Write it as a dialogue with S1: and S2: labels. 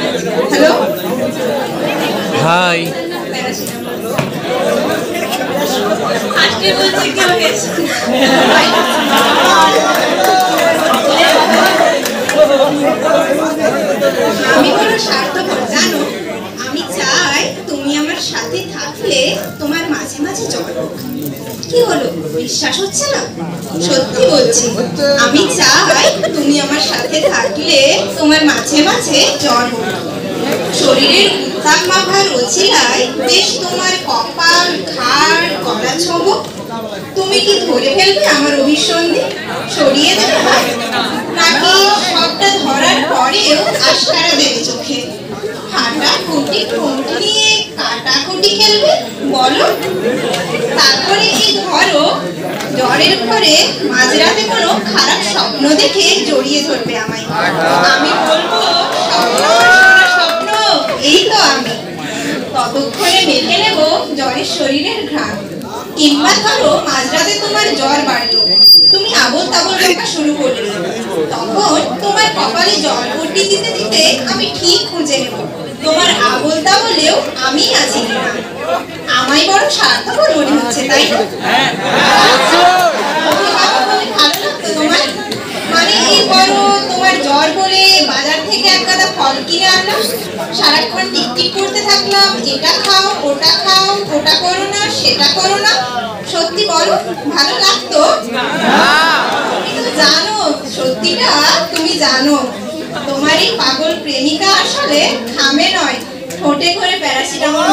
S1: Hello
S2: hi
S1: আমি কোনো স্বার্থপর জানো? আমি চাই তুমি আমার সাথে থাকলে তোমার মাঝে মাঝে জ্বর হোক। কি হলো? বিশ্বাস হচ্ছে না? সত্যি বলছি। আমি চাই তুমি আমার সাথে থাকলে তোমার মাঝে মাঝে জ্বর শরীরের উত্তাপ মাভার রচিলায় বেশ তোমার কপাল, ঘাড়, গলা ছবো তুমি কি ধরে ফেলবে আমার অভিসন্ধি? সরিয়ে দেবে? নাকি সবটা ধরার পরেও আশকারা দেবে চোখে? ফাটা কুটি ঠোঁট নিয়ে কাটাকুটি খেলবে? বলো। জ্বরের ঘরে মাঝরাতে কোনো খারাপ স্বপ্ন দেখে জড়িয়ে ধরবে আমায়। আমি বলব, স্বপ্ন এই তো আমি। ততক্ষণে মেখে নেব জ্বরের শরীরের ঘ্রাণ। কিংবা ধরো, মাঝরাতে তোমার জ্বর বাড়লো। তুমি আবল তাবল রাখা শুরু করলে। তখন তোমার কপালে জল পট্টি দিতে দিতে আমি ঠিক খুঁজে নেব। তোমার আবল তাবলেও আমি আছি কিনা? আমায় বড় স্বার্থপর মনে হচ্ছে, তাই না ভালো লাগতো তোমার মানে এই বড় তোমার জ্বর বলে বাজার থেকে এক গাদা ফল কিনে আনলাম সারাক্ষণ টিকটিক করতে থাকলাম এটা খাও, ওটা খাও, ওটা করো না, সেটা করো না। সত্যি বলো, ভালো লাগতো? জানো, সত্যিটা তুমি জানো, তোমার এই পাগল প্রেমিকা আসলে থামে নয়। ঠোঁটে করে প্যারাসিটামল